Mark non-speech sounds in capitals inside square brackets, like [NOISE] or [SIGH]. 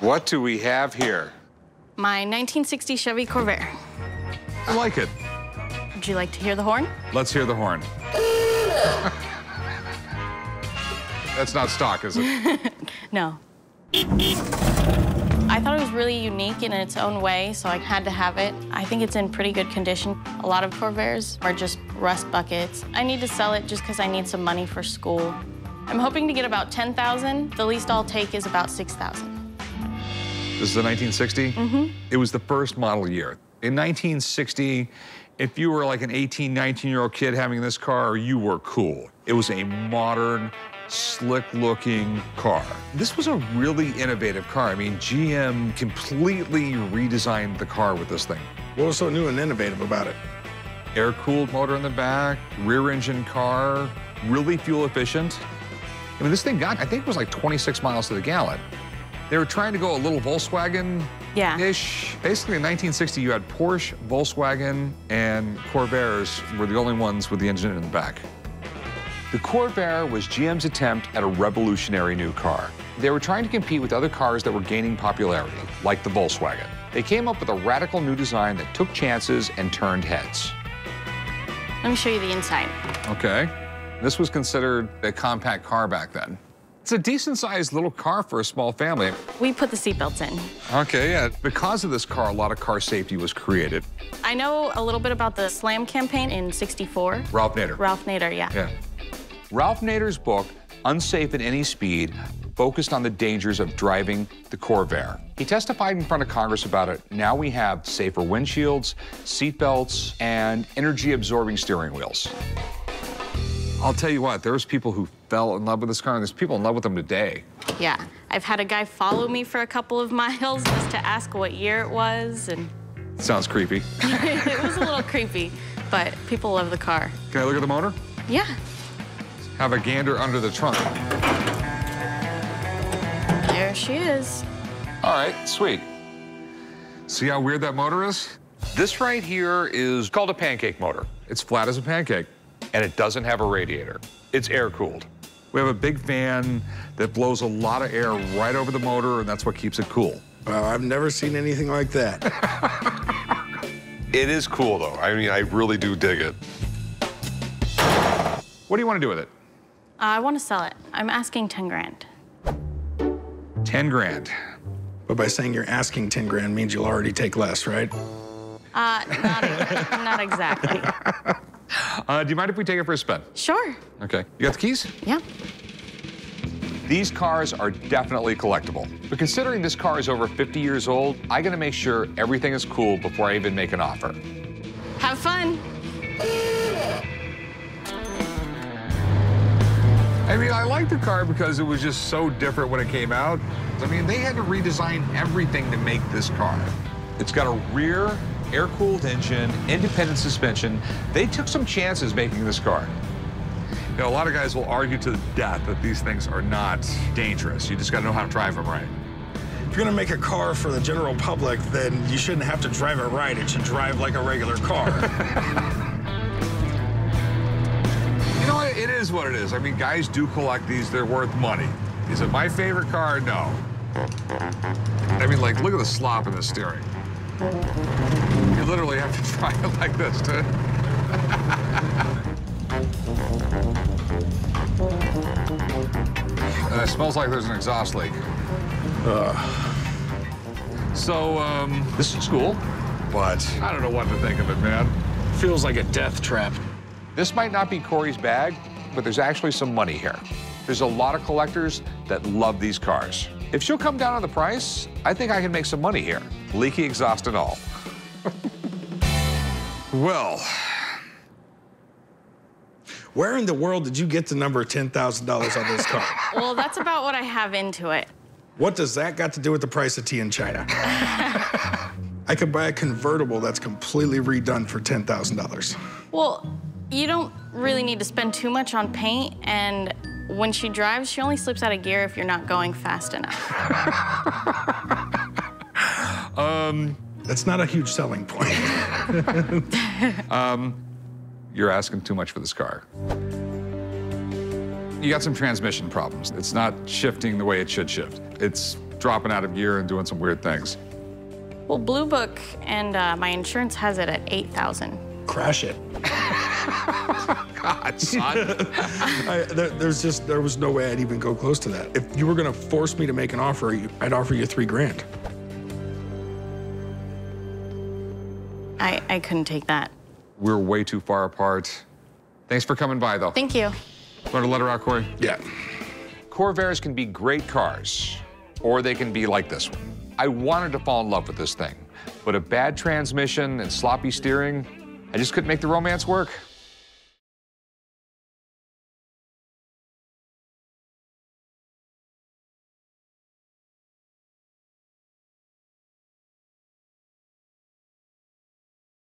What do we have here? My 1960 Chevy Corvair. I like it. Would you like to hear the horn? Let's hear the horn. That's not stock, is it? [LAUGHS] No. I thought it was really unique in its own way, so I had to have it. I think it's in pretty good condition. A lot of Corvairs are just rust buckets. I need to sell it just because I need some money for school. I'm hoping to get about 10,000. The least I'll take is about 6,000. This is a 1960? Mm-hmm. It was the first model year. In 1960, if you were like an 18, 19-year-old kid having this car, you were cool. It was a modern, slick-looking car. This was a really innovative car. I mean, GM completely redesigned the car with this thing. What was so new and innovative about it? Air-cooled motor in the back, rear-engine car, really fuel efficient. I mean, this thing got, I think it was like 26 miles to the gallon. They were trying to go a little Volkswagen Yeah. ish. Basically, in 1960, you had Porsche, Volkswagen, and Corvairs were the only ones with the engine in the back. The Corvair was GM's attempt at a revolutionary new car. They were trying to compete with other cars that were gaining popularity, like the Volkswagen. They came up with a radical new design that took chances and turned heads. Let me show you the inside. Okay. This was considered a compact car back then. It's a decent-sized little car for a small family. We put the seatbelts in. Okay, yeah. Because of this car, a lot of car safety was created. I know a little bit about the SLAM campaign in 64. Ralph Nader. Ralph Nader, yeah. Yeah. Ralph Nader's book, Unsafe at Any Speed, focused on the dangers of driving the Corvair. He testified in front of Congress about it. Now we have safer windshields, seatbelts, and energy-absorbing steering wheels. I'll tell you what, there's people who fell in love with this car, and there's people in love with them today. Yeah. I've had a guy follow me for a couple of [LAUGHS] miles just to ask what year it was, and Sounds creepy. [LAUGHS] it was a little creepy, but people love the car. Can I look at the motor? Yeah. Have a gander under the trunk. There she is. All right, sweet. See how weird that motor is? This right here is called a pancake motor. It's flat as a pancake, and it doesn't have a radiator. It's air-cooled. We have a big fan that blows a lot of air right over the motor, and that's what keeps it cool. Well, I've never seen anything like that. [LAUGHS] It is cool, though. I mean, I really do dig it. What do you want to do with it? I want to sell it. I'm asking 10 grand. 10 grand. but by saying you're asking 10 grand means you'll already take less, right? Uh, not, not exactly. [LAUGHS] Uh, do you mind if we take it for a spin? Sure. Okay. You got the keys? Yeah. These cars are definitely collectible. But considering this car is over 50 years old, I gotta make sure everything is cool before I even make an offer. Have fun. I mean, I like the car because it was just so different when it came out. I mean, they had to redesign everything to make this car. It's got a rear air-cooled engine, independent suspension. They took some chances making this car. You know, a lot of guys will argue to the death that these things are not dangerous. You just gotta know how to drive them right. If you're gonna make a car for the general public, then you shouldn't have to drive it right. It should drive like a regular car. [LAUGHS] You know what? It is what it is. I mean, guys do collect these. They're worth money. Is it my favorite car? No. I mean, like, look at the slop in the steering. You literally have to [LAUGHS] try it like this to... [LAUGHS] Uh, it smells like there's an exhaust leak. So, um, this is cool, but I don't know what to think of it, man. Feels like a death trap. This might not be Corey's bag, but there's actually some money here. There's a lot of collectors that love these cars. If she'll come down on the price, I think I can make some money here. Leaky exhaust and all. [LAUGHS] well, Where in the world did you get the number $10,000 on this car? [LAUGHS] Well, that's about what I have into it. what does that got to do with the price of tea in China? [LAUGHS] I could buy a convertible that's completely redone for $10,000. Well, you don't really need to spend too much on paint, and when she drives, she only slips out of gear if you're not going fast enough. [LAUGHS] That's not a huge selling point. [LAUGHS] you're asking too much for this car. You got some transmission problems. It's not shifting the way it should shift. It's dropping out of gear and doing some weird things. Well, Blue Book and uh, my insurance has it at 8,000. Crash it. [LAUGHS] [LAUGHS] God, son. [LAUGHS] I, there, there's just there was no way I'd even go close to that. If you were gonna force me to make an offer, I'd offer you three grand. I, I couldn't take that. We're way too far apart. Thanks for coming by, though. Thank you. Want a letter out, Corey? Yeah. Corvairs can be great cars, or they can be like this one. I wanted to fall in love with this thing, but a bad transmission and sloppy steering, I just couldn't make the romance work.